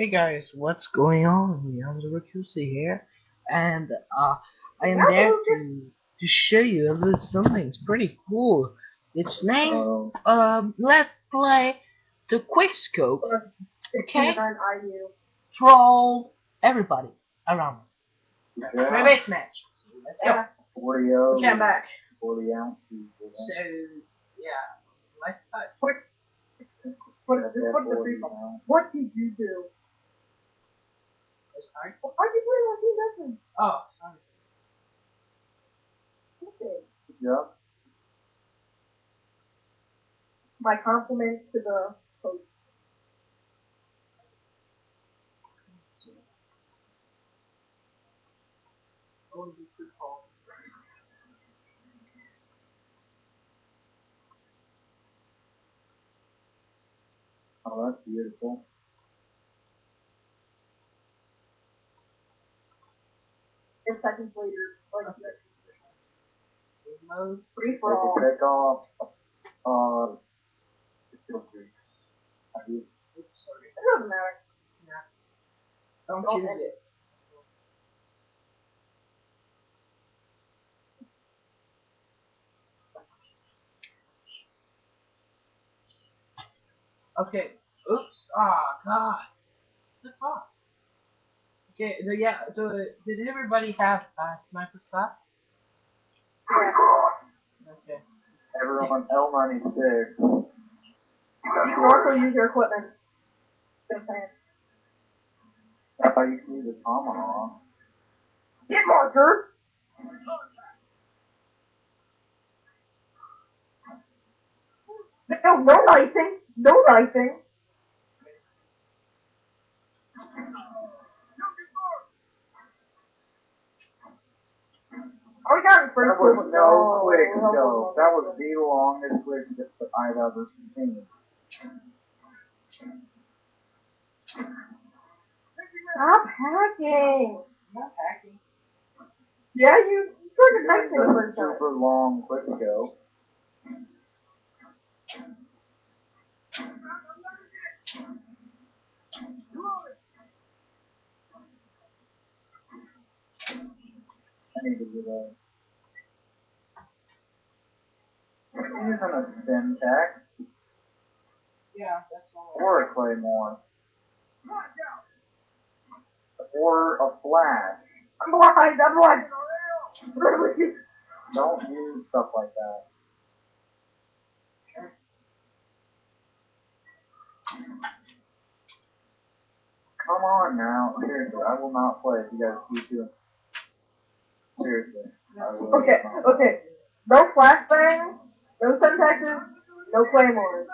Hey guys, what's going on? Leon Zarakusi here, and uh, I am there to to show you a little something. It's pretty cool. It's named um. Let's play the Quickscope. Okay. Troll everybody around. Yeah. Rabbit match. Let's go. 40 ounce. Come back. 40 ounce. So yeah, let's start. What, what, That's what, what, the 40 people- ounce. what did you do? Start. Why are you playing like you nothing? Oh, sorry. Okay. Yeah. My compliments to the host. Oh, you could call. Oh, that's beautiful. Seconds later, like Remote. free for all. pick off. Uh, the filter. I do. Oops, sorry. It doesn't matter. Don't Don't choose it. Okay. Oops. Ah, God. What the fuck? Okay. So yeah. So uh, did everybody have uh, sniper class? Okay. Everyone, L96. You can also use your equipment. Just saying. I thought you could use a tomahawk. Hit marker! No, no knifing! No knifing! Oh, we got it first. That was no quick Oh, go. That was the longest quick that I've ever seen. Stop hacking! Not hacking. Yeah, you, you sort of knifed me the That's a first super long quick go. I need to do that. I'm using a Semtex Yeah, that's all. or a claymore. Or a flash. I'm blind, I'm blind! Don't use stuff like that. Come on now. Seriously, I will not play if you guys keep doing Seriously. Okay, okay. No flashbang, no Semtexes, no claymores.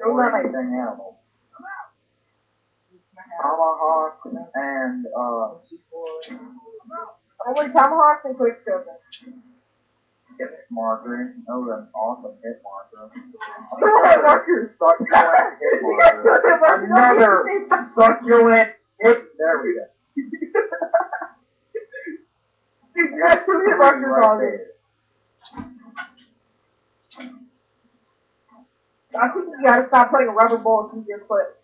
No nothing. anything else. Tomahawk and uh Only tomahawks and quick scoping. hit marker. Oh, that's awesome hit marker. Succulent hit marker. Another succulent hit. There we go. Dude, got two hit markers on it. I think you gotta stop putting a rubber bullets in your foot.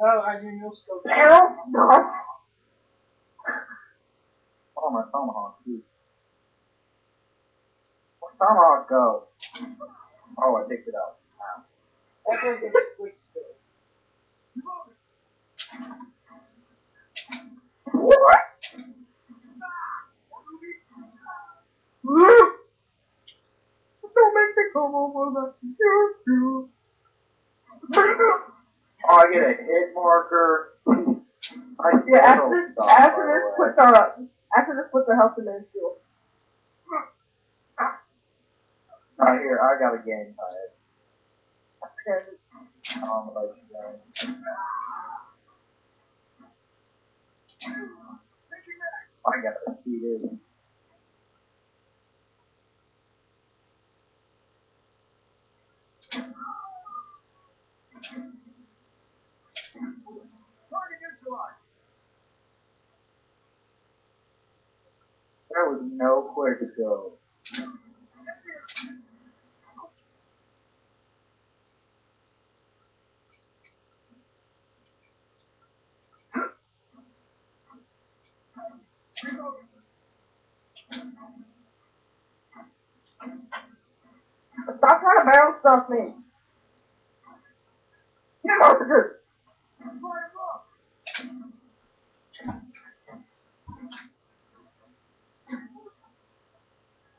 Oh, I didn't know scope. Arrow? No. Oh, my tomahawk, too. Where'd tomahawk go? Oh, I picked it up. Wow. That was a quick scope. What? Don't make me come over the choo Oh, I get a hit marker. I Yeah, after this, stop, after this puts our, after this puts our health in minuscule. Right here, I got a game tired. Okay. Know about you. I got a CD. There was no quick go. Stuff me. Get cartridges.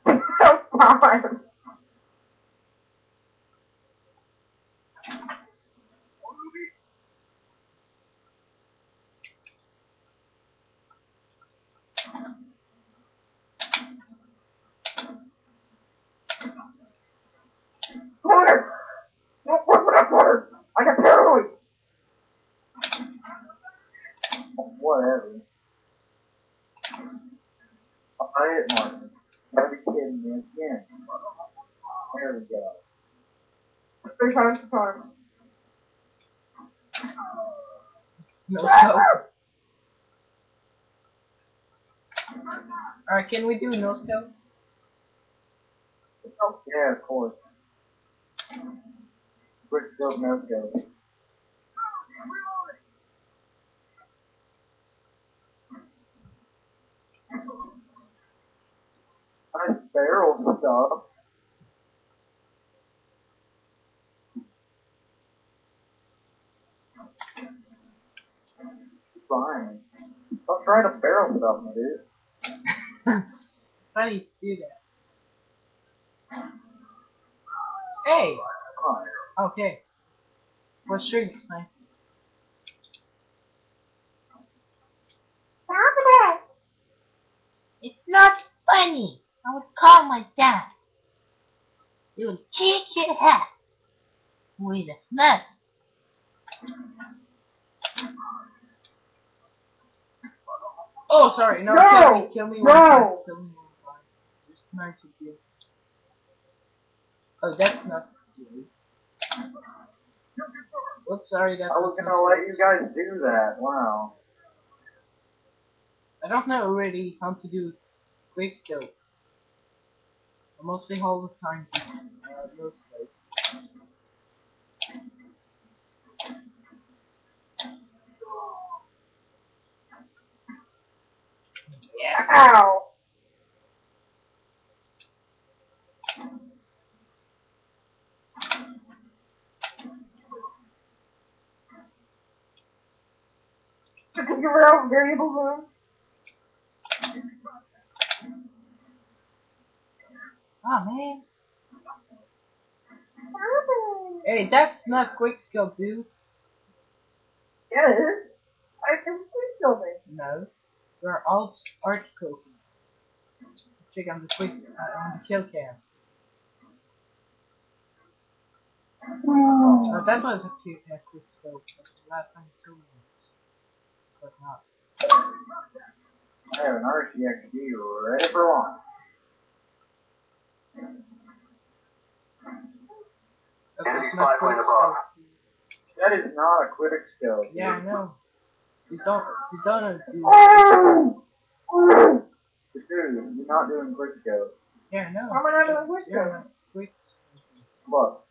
That's fine. Corner! No, what's that corner? I got paranoid! Whatever. I hit Martin. Gotta be kidding me again. There we go. Three times the time. No scope. Alright, can we do no scope? Oh, yeah, of course. Quick scope, no scope. Nice barrel stuff. Fine. Stop trying to barrel something, dude. How do you do that? Hey! Come on. Okay. What's your explain? It's not funny. I would call my dad. He would kick your hat with a snub. Oh, sorry. No, No! kill me. Kill me one No! Kill me one time. Just trying to do. Oh, that's not good. Oops, sorry. That I was gonna let good. you guys do that. Wow. I don't know already how to do quick scope. I mostly all the time uh, no scope. Yeah. Ow! Took a variable variable room. Oh man. Hey, that's not quick scope, dude. Yeah, it is. I can see something. No. We're alt art coping. Check on the quick uh, on the kill cam. Oh, that was a cute uh, quick scope. That's the last time you killed me. But not. I have an RCXD ready for launch. That Enemy was not spy quick plane That is not a quick scope. Yeah, I know. You don't, you don't do. Oh! Oh! Dude, you're not doing quick scope. Yeah, no. I know. Why am I not doing quick Yeah, quick. Look.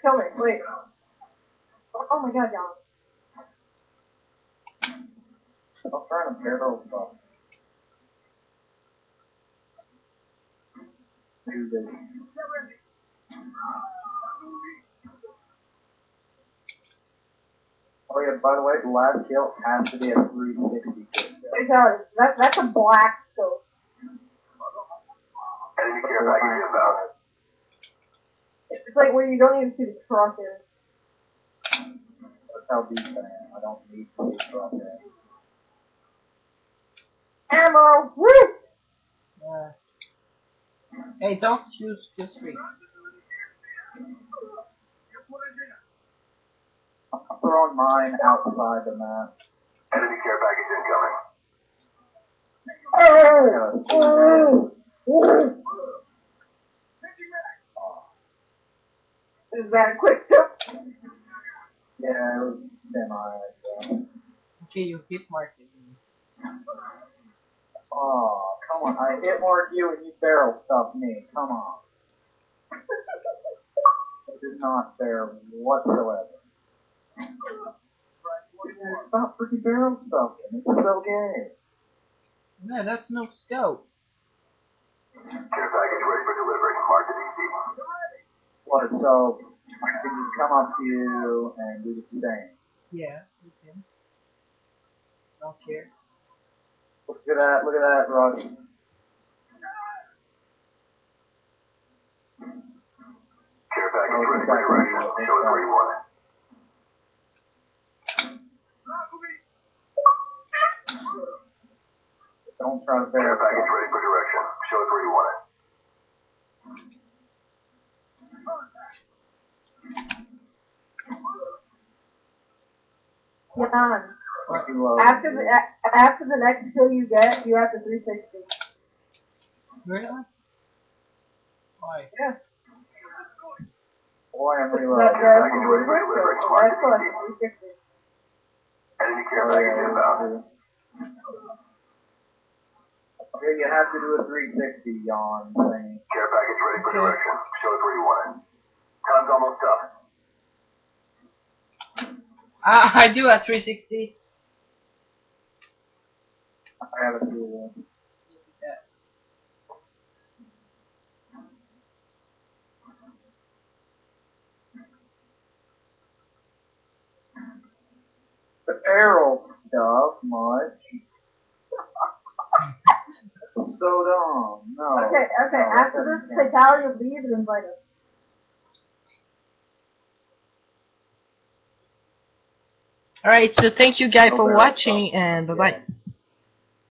Kill me, wait. Oh, oh my god, y'all. I'm trying to barrel stuff. Do this. Oh yeah, by the way, the last kill has to be a 360 kill. It does. That, that's a black scope. Enemy care package inbound. It's like where you don't even see the crosshairs. That's how deep I am. I don't need to see from there. Ammo! Woo! Uh, hey, don't use just three. I'm throwing mine outside the map. Enemy care package incoming. Oh! Oh! Oh! Is that a quick tip? Yeah, it was semi. So. Okay, you hit mark it. Oh, come on. I hit mark you and you barrel stuff me. Come on. It is not fair whatsoever. Stop freaking barrel stuffing. It's so gay. No, that's no scope. Care package ready for delivery. Marked as easy. What? So I can just come up to you and do the same. Yeah, you can. Don't care. Look at that! Look at that, Rush. Care package ready for direction. Show us where you want it. Don't try to Care verify. package ready for direction. Show us where you want it. Jan, Reload. after the after the next kill you get, you have to 360. Really? Why? Yeah. Boy, I'm The, the, reloading. package the ready for reverse delivery. kill. Marked That's as plus easy. 360. Enemy care Oh, package yeah, you have to do a 360 yawn thing. Care package ready for Okay. direction. Show us where you want it. Time's almost up. Ah, I do a 360. I gotta do one. The arrow stuff, much. so dumb. No. Okay, okay. No, After this doesn't count. fatality, leave and invite us. Alright, so thank you guys for watching and bye bye.